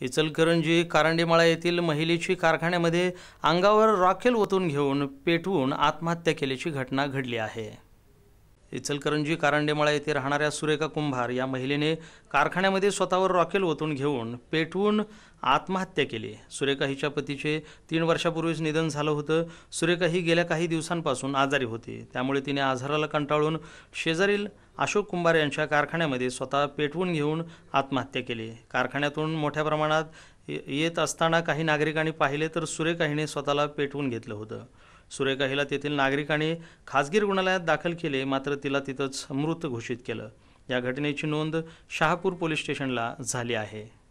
इचलकरंजी कारंडीमाळा येथील महिलेची कारखान्यामध्ये अंगावर रॉकेल ओतून घेऊन पेटवून आत्महत्या केल्याची घटना घडली आहे. इचलकरंजी कारंडेमाळा येथे राहणाऱ्या सुरेखा कुंभार या महिलेने कारखान्यामध्ये स्वतःवर रॉकेल ओतून घेऊन पेटवून आत्महत्या केली. सुरेखा हिच्या पतीचे तीन वर्षापूर्वीच निधन झालं होतं. सुरेखा ही गेल्या काही दिवसांपासून आजारी होती. त्यामुळे तिने आजाराला कंटाळून शेजारील अशोक कुंभार यांच्या कारखान्यामध्ये स्वतः पेटवून घेऊन आत्महत्या केली. कारखान्यातून मोठ्या प्रमाणात ये- येत असताना काही नागरिकांनी पाहिले तर सुरेखा हिने स्वतःला पेटवून घेतलं होतं. सुरेखा हिला तेथील नागरिकांनी खासगी रुग्णालयात दाखल केले मात्र तिला तिथंच मृत घोषित केलं. या घटनेची नोंद शहापूर पोलीस स्टेशनला झाली आहे.